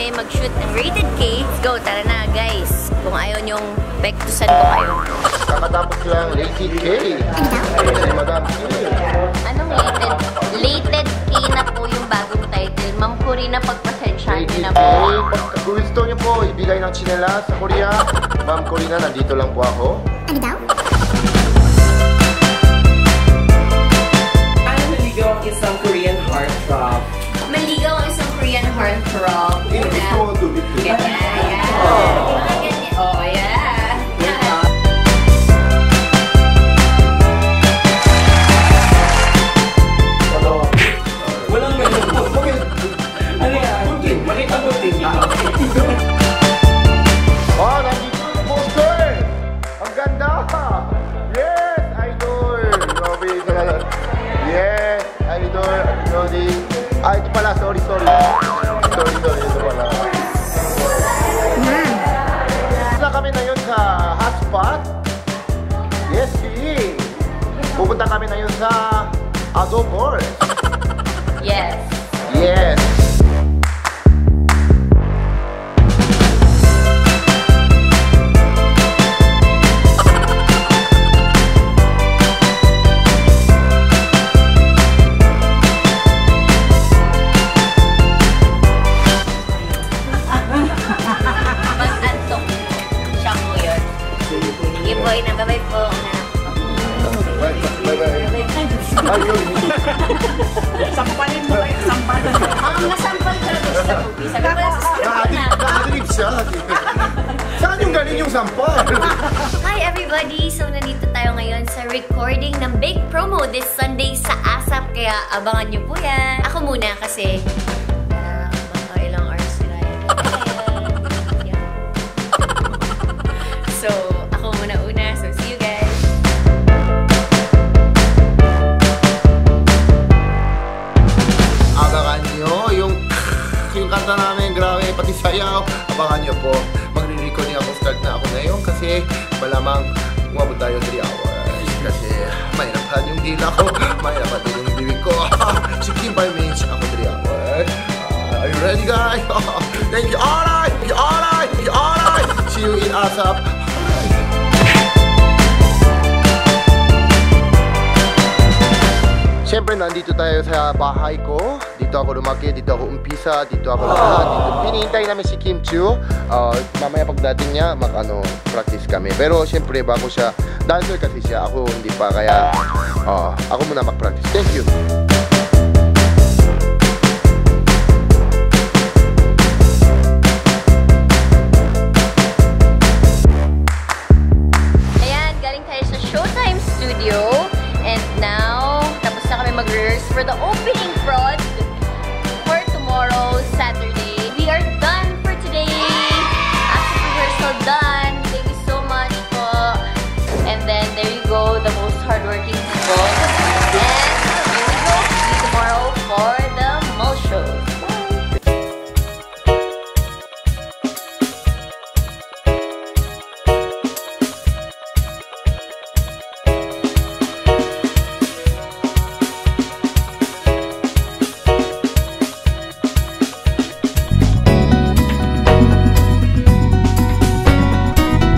kami mag-shoot ng rated K. Go, tara na guys. Kung ayaw nyong pektusan ko kayo. Kakatapos lang Rated K. Madam K. Anong rated? Rated K na po yung bagong title. Ma'am Corina, pagpasensyahan Rated na K. po. Pag gusto niyo po, ibigay ng chinela sa Korea. Ma'am Corina, nandito lang po ako. Paano naligaw ang isang Korean heartthrob? Maligaw ang isang Korean heartthrob. Una. Ganyan, yan. Mga ganyan. Oh, yeah. Walang ganun. Ano yan? Makita mo din Oh, nandito yung poster! Ang ganda! Yes, idol! Talaga. Yes, idol. Sorry. Ah, ito pala. Sorry, sorry. Sorry. Ito pala. Na kami ngayon sa hotspot. Yes, PE. Pupunta kami ngayon sa Mall. Po, ina. Bye-bye po. Na. Bye, bye, bye. Ayun. Sampalin mo kayo, sampalin mo. Ang nasampal talaga sa movie. Sabi ko, na. na-adlib siya. Saan yung galing yung sampal? Hi everybody! So nandito tayo ngayon sa recording ng big promo this Sunday sa ASAP. Kaya abangan nyo po yan. Ako muna kasi. So, kanta namin, grabe, pati sayaw. Abangan nyo po. Magre-recording ako, start na ako ngayon kasi malamang umabot tayo 3 hours. Kasi mahirapan yung dila ko, mahirapan din yung bibig ko. 65 minutes ako 3 hours. Ah, are you ready guys? Thank you, alright! Alright! Alright! See you in ASAP. Nandito tayo sa bahay ko. Dito ako lumaki, dito ako umpisa, dito ako lahat. Dito. Pinihintay namin si Kim Chiu. Uh, mamaya pagdating niya, mag, ano, practice kami. Pero siyempre, bago siya, dancer kasi siya, ako hindi pa. Kaya, uh, ako muna mag-practice. Thank you. abroad